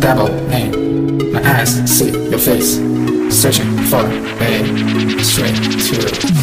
double aim. My eyes see your face, searching for a straight to